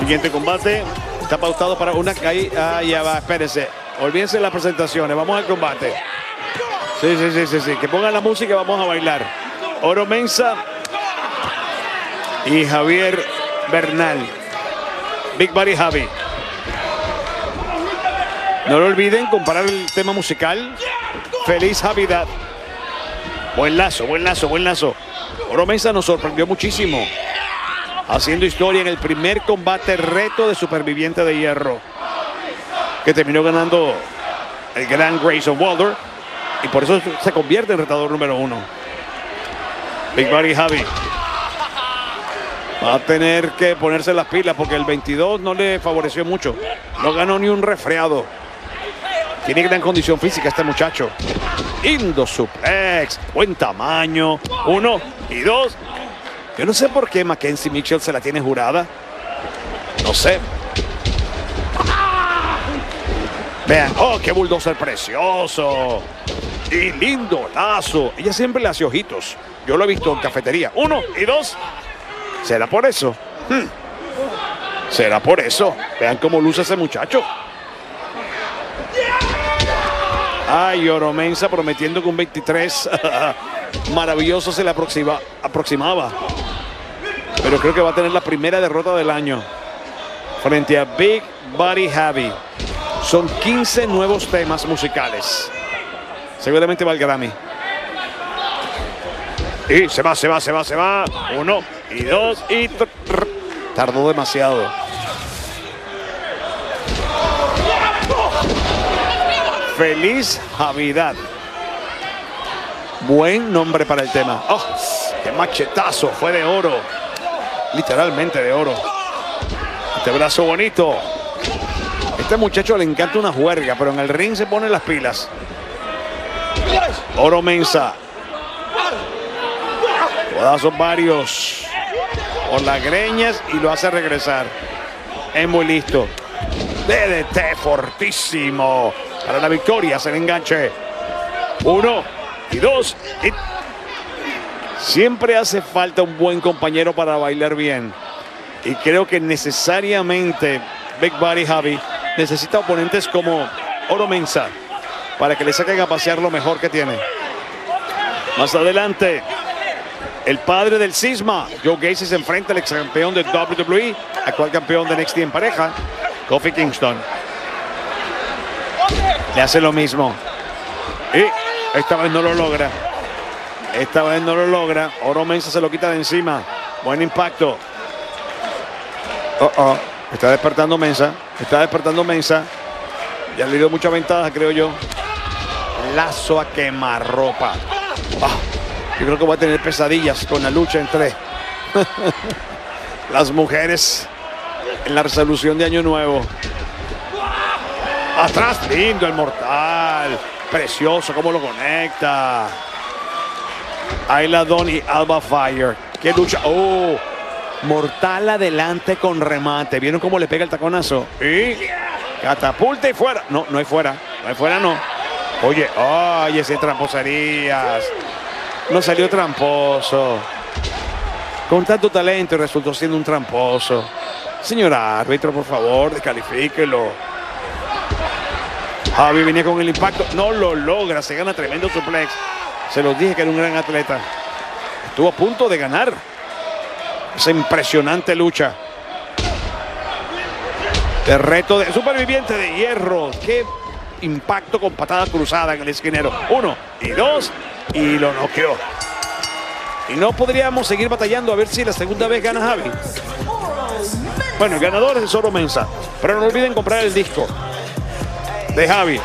Siguiente combate. Está pautado para una caída. Ah, ya va, espérense. Olvídense de las presentaciones. Vamos al combate. Sí, sí, sí, sí, sí. Que pongan la música y vamos a bailar. Oro Mensa y Javier Bernal. Big Buddy Javi. No lo olviden comparar el tema musical. Feliz Navidad. Buen lazo, buen lazo, buen lazo. Oro Mensa nos sorprendió muchísimo. Haciendo historia en el primer combate reto de superviviente de hierro. Que terminó ganando el gran Grayson Walder. Y por eso se convierte en retador número uno. Big Buddy Javi. Va a tener que ponerse las pilas porque el 22 no le favoreció mucho. No ganó ni un resfriado. Tiene gran condición física este muchacho. Indo suplex. Buen tamaño. Uno y dos. Yo no sé por qué Mackenzie Mitchell se la tiene jurada. No sé. Vean. Oh, qué bulldozer precioso. Y lindo lazo. Ella siempre le hace ojitos. Yo lo he visto en cafetería. Uno y dos. ¿Será por eso? Hmm. ¿Será por eso? Vean cómo luce ese muchacho. Ay, Oromensa prometiendo con 23. Maravilloso se le aproxima, aproximaba. Pero creo que va a tener la primera derrota del año. Frente a Big Buddy Javi. Son 15 nuevos temas musicales. Seguramente va al Grammy. Y se va, se va, se va, se va. Uno y dos y... Tardó demasiado. Feliz Navidad. Buen nombre para el tema. ¡Oh! ¡Qué machetazo! Fue de oro. Literalmente de oro. Este brazo bonito. Este muchacho le encanta una juerga, pero en el ring se pone las pilas. Oro Mensa. Codazos varios. Por las greñas y lo hace regresar. Es muy listo. DDT fortísimo. Para la victoria se le enganche. Uno y dos. Y... Siempre hace falta un buen compañero para bailar bien. Y creo que necesariamente Big Buddy Javi necesita oponentes como Oro Mensa para que le saquen a pasear lo mejor que tiene. Más adelante, el padre del cisma, Joe Gacy, se enfrenta al ex campeón de WWE, actual campeón de NXT en pareja, Kofi Kingston. Le hace lo mismo. Y esta vez no lo logra. Esta vez no lo logra. Oro Mensa se lo quita de encima. Buen impacto. Oh, oh. Está despertando Mensa. Está despertando Mensa. Ya le dio mucha ventaja, creo yo. Lazo a quemarropa. Ah, yo creo que va a tener pesadillas con la lucha entre las mujeres en la resolución de Año Nuevo. Atrás, lindo el mortal. Precioso cómo lo conecta. Ayla Don y Alba Fire. Qué lucha. Oh, mortal adelante con remate. ¿Vieron cómo le pega el taconazo? Y catapulta y fuera. No, no hay fuera. No hay fuera, no. Oye, ay, ese tramposerías. No salió tramposo. Con tanto talento resultó siendo un tramposo. Señor árbitro, por favor, descalifíquelo. Javi venía con el impacto. No lo logra. Se gana tremendo suplex. Se los dije que era un gran atleta. Estuvo a punto de ganar. Esa impresionante lucha. De reto de superviviente de hierro. Qué impacto con patada cruzada en el esquinero. Uno y dos. Y lo noqueó. Y no podríamos seguir batallando a ver si la segunda vez gana Javi. Bueno, el ganador es Oro Mensa. Pero no olviden comprar el disco de Javi.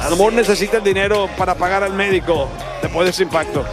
A lo mejor necesita el dinero para pagar al médico después de ese impacto.